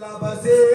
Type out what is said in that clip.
La basée